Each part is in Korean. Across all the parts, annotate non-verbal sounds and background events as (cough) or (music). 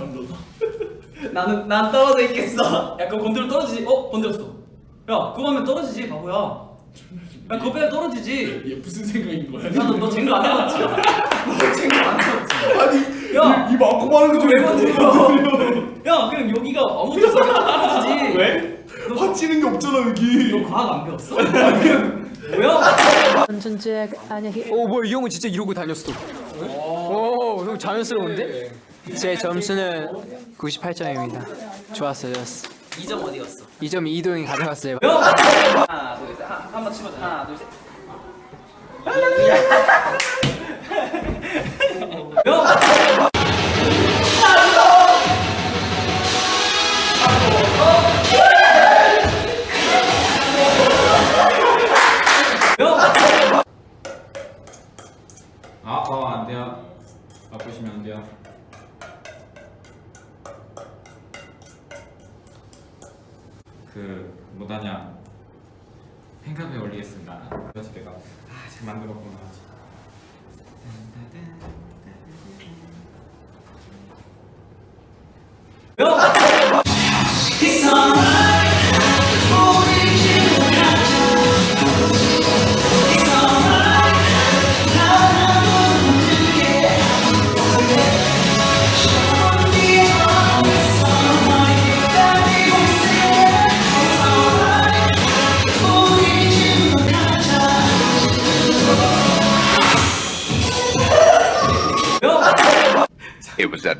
잠들어. (laughs) 나는 난 떨어져 있겠어. 야, 그거 건드려 떨어지지. 어, 건드렸어. 야, 그거 하면 떨어지지, 바보야. 야, 그거 빼면 떨어지지. 얘 무슨 생각인 거야? 야, 너, 너 쟁글 안 해봤지? (laughs) 너 쟁글 안 해봤지? 아니 야, 이, 이 많고 많은 그거 왜 건드려? 야, 그냥 여기가 아무것도 없어. 떨어지지. 왜? 화치는 게 없잖아 여기. 너 과학 안 배웠어? 뭐야? 전쟁 아니야. 오 뭐야 이 형은 진짜 이러고 다녔어. 오 형 자연스러운데? 제 점수는 98점입니다. 좋았어요, 좋았어. 2점 어디 갔어? 2점 이동이 가져갔어요. 하나, 둘, 셋. 하나, 둘, 셋. 그 뭐다냐 팬카페 올리겠습니다. 그래서 제가 아, 잘 만들었구나. It at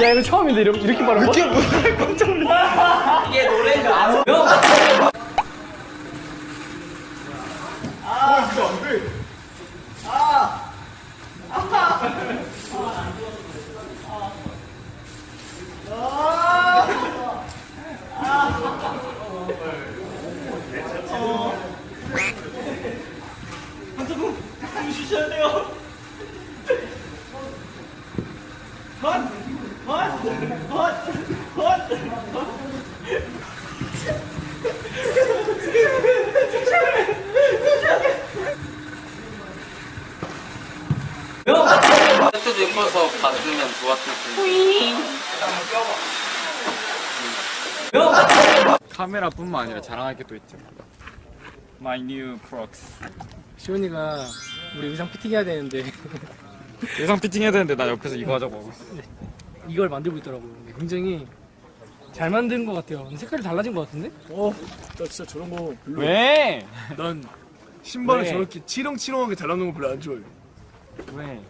야 이거 처음인데 이렇게 이렇게 말한 거? 이게 노래인가? 안 야! 아 세트도 예뻐서 봤으면 좋았을 텐데. 카메라뿐만 아니라 자랑할 게 또 있죠. My new Crocs. 시온이가 우리 의상 피팅 해야 되는데 예상 피팅 해야 되는데 나 옆에서 이거 하자고 하고 있어. 이걸 만들고 있더라고요. 굉장히 잘 만든 것 같아요. 색깔이 달라진 것 같은데? 어, 나 진짜 저런 거 별로. 왜? 난 신발을 왜? 저렇게 치렁치렁하게 달라놓은 거 별로 안 좋아해. 왜?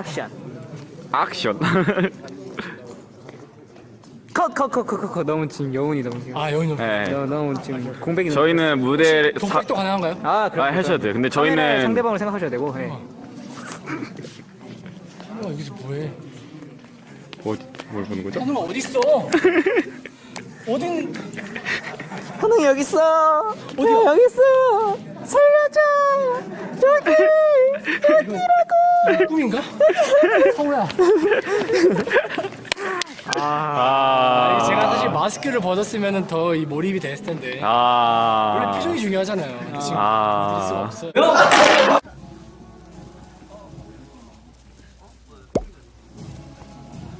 액션. 액션. 컷컷컷컷컷 너무 지금 여운이 너무 지금. 아 여운이 네. 너, 너무 지금 공백이. 저희는 무대 사... 동백도 가능한가요? 아 아, 그럼. 하셔도 돼요. 근데 저희는 상대방을 생각하셔야 되고. 예. 아 여기서 뭐해? 뭐, 뭘 보는 거죠? 오늘 어디 있어? 어딘? 현웅이 여기 있어. 어디야? 여기 있어. 살려줘. 저기. (laughs) 이거 꿈인가? 성우야. 아. 제가 사실 마스크를 벗었으면 더 이 몰입이 됐을 텐데. 아. 원래 표정이 중요하잖아요. 근데 지금 아. 수 없어요.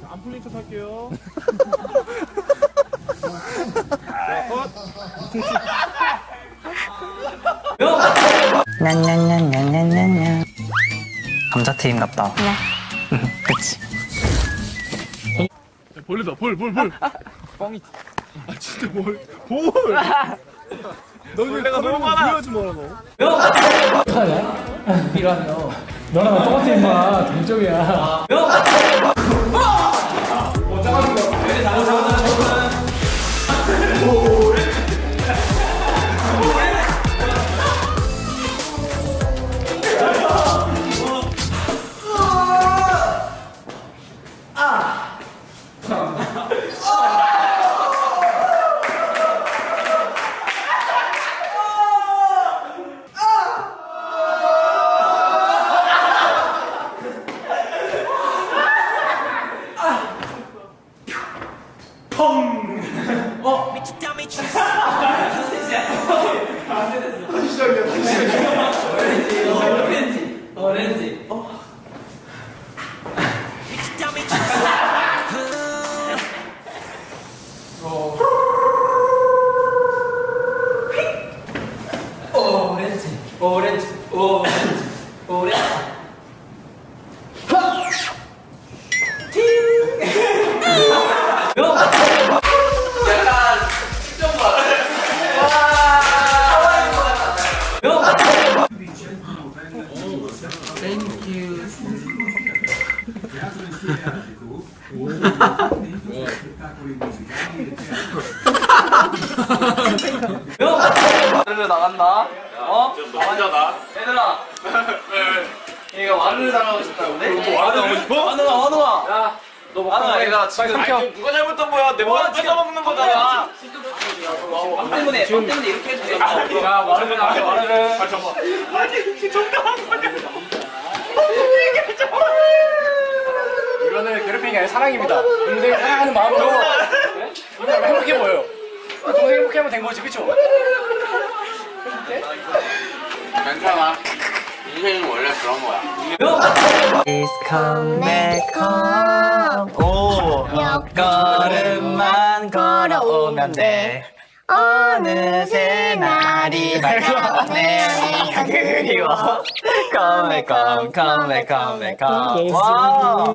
안 풀린 척 할게요. 냥냥냥냥냥냥 감자튀김 같다. 네. (laughs) 그치. 어? 야, 벌레다, 벌, 벌, 벌. 뻥이지. 아, 진짜 벌. 벌! (laughs) 너는 내가 너무 많아. 너. 어떡하냐? 이러면. 너랑 똑같은 인마, 동점이야. 어, 잠깐만. 얘네 잡아, 잡아, 잡아. オレンジオオレンジオレンジ。オレンジ。オレンジ。 와르르 나간다. 어? 혼자 나. 얘들아. 왜 왜? 얘가 와르르 나가고 싶다는데? 너 뭐 와르르 나가고 싶어? 와누아 와누아. 야. 너 뭐 와누아 얘가 지금 아니, 누가 잘못한 거야? 내 뭐 뭐야 지금 먹는 거잖아. 너 아, 때문에 너 때문에 이렇게 해도 돼. 어, 야 와르르 나가 와르르. 아, 아니 정당한 거냐? 이게 정말. 이거는 괴롭히는 게 아니라 사랑입니다. 아, 동생 사랑하는 마음으로. 그럼 행복해 보여요. 동생 행복해하면 된 거지, 그쵸? 괜찮아. 인생은 원래 그런 거야. It's come back home. 오, 몇 걸음만 걸어오면 돼. 어느새 날이 밝아내 그리워 Come back, come, 와